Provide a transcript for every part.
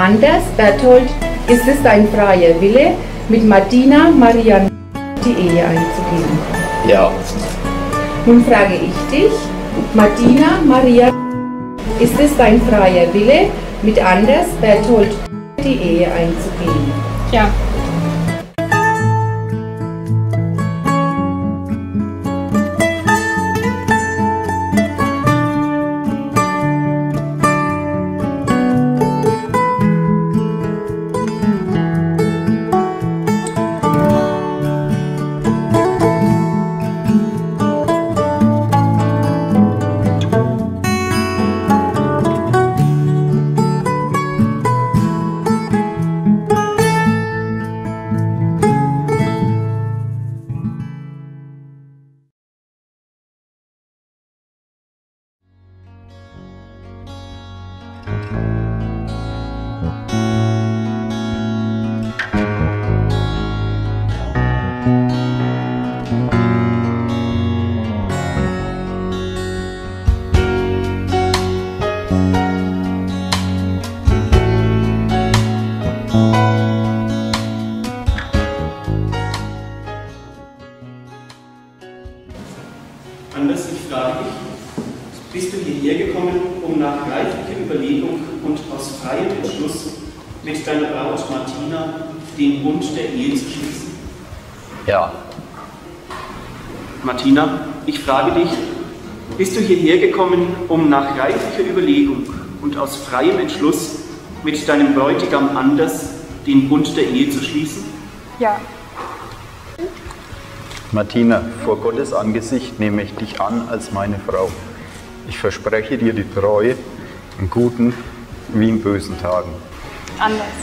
Anders, Berthold, ist es dein freier Wille, mit Martina Marian die Ehe einzugehen? Ja. Nun frage ich dich, Martina Maria, ist es dein freier Wille, mit Anders Berthold die Ehe einzugehen? Ja. Anders, ich frage dich, bist du hierher gekommen, um nach reiflicher Überlegung und aus freiem Entschluss mit deiner Braut Martina den Bund der Ehe zu schließen? Ja. Martina, ich frage dich, bist du hierher gekommen, um nach reiflicher Überlegung und aus freiem Entschluss mit deinem Bräutigam Anders den Bund der Ehe zu schließen? Ja. Martina, vor Gottes Angesicht nehme ich dich an als meine Frau. Ich verspreche dir die Treue in guten wie in bösen Tagen. Anders.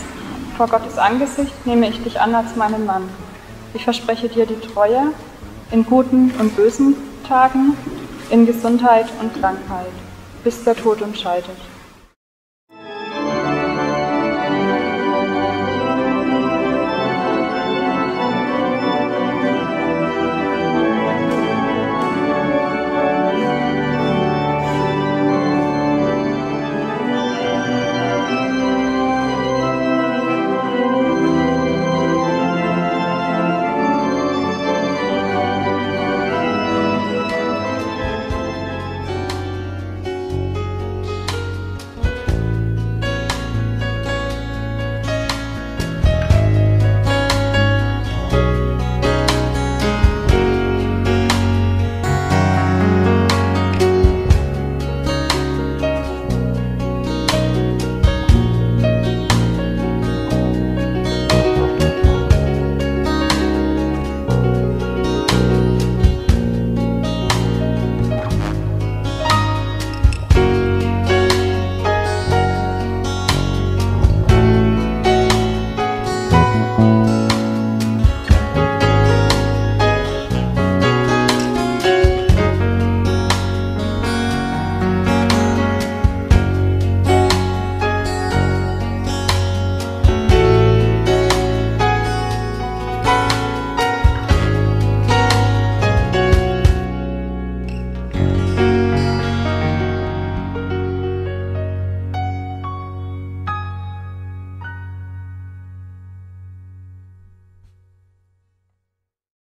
Vor Gottes Angesicht nehme ich dich an als meinen Mann. Ich verspreche dir die Treue in guten und bösen Tagen, in Gesundheit und Krankheit, bis der Tod uns scheidet.